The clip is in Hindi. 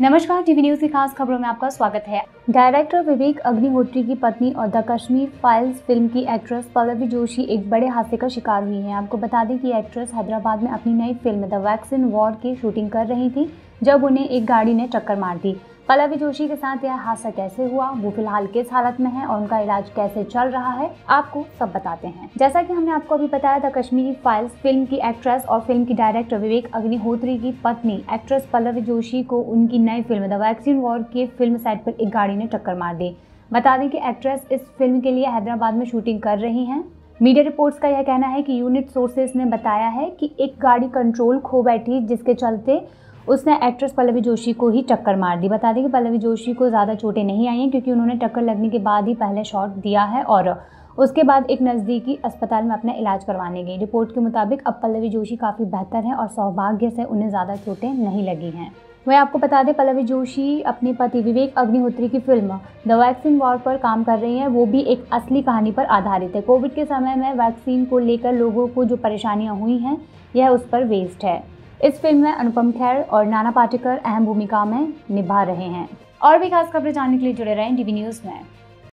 नमस्कार, टीवी न्यूज़ की खास खबरों में आपका स्वागत है। डायरेक्टर विवेक अग्निहोत्री की पत्नी और द कश्मीर फाइल्स फ़िल्म की एक्ट्रेस पल्लवी जोशी एक बड़े हादसे का शिकार हुई हैं। आपको बता दें कि एक्ट्रेस हैदराबाद में अपनी नई फ़िल्म द वैक्सीन वॉर की शूटिंग कर रही थी, जब उन्हें एक गाड़ी ने टक्कर मार दी। पल्लवी जोशी के साथ यह हादसा कैसे हुआ, वो फ़िलहाल किस हालत में है और उनका इलाज कैसे चल रहा है, आपको सब बताते हैं। जैसा कि हमने आपको अभी बताया था, कश्मीरी फाइल्स फ़िल्म की एक्ट्रेस और फ़िल्म की डायरेक्टर विवेक अग्निहोत्री की पत्नी, एक्ट्रेस पल्लवी जोशी को उनकी नई फ़िल्म द वैक्सीन वॉर के फ़िल्म सेट पर एक गाड़ी ने टक्कर मार दी। बता दें कि एक्ट्रेस इस फ़िल्म के लिए हैदराबाद में शूटिंग कर रही हैं। मीडिया रिपोर्ट्स का यह कहना है कि यूनिट सोर्सेज ने बताया है कि एक गाड़ी कंट्रोल खो बैठी, जिसके चलते उसने एक्ट्रेस पल्लवी जोशी को ही टक्कर मार दी। बता दें कि पल्लवी जोशी को ज़्यादा चोटें नहीं आई हैं क्योंकि उन्होंने टक्कर लगने के बाद ही पहले शॉट दिया है और उसके बाद एक नज़दीकी अस्पताल में अपना इलाज करवाने गई। रिपोर्ट के मुताबिक अब पल्लवी जोशी काफ़ी बेहतर है और सौभाग्य से उन्हें ज़्यादा चोटें नहीं लगी हैं। वही आपको बता दें, पल्लवी जोशी अपने पति विवेक अग्निहोत्री की फ़िल्म द वैक्सीन वॉर पर काम कर रही हैं। वो भी एक असली कहानी पर आधारित है। कोविड के समय में वैक्सीन को लेकर लोगों को जो परेशानियाँ हुई हैं, यह उस पर वेस्ट है। इस फ़िल्म में अनुपम खैर और नाना पाटेकर अहम भूमिका में निभा रहे हैं। और भी खास खबरें जानने के लिए जुड़े रहें डीवी न्यूज़ में।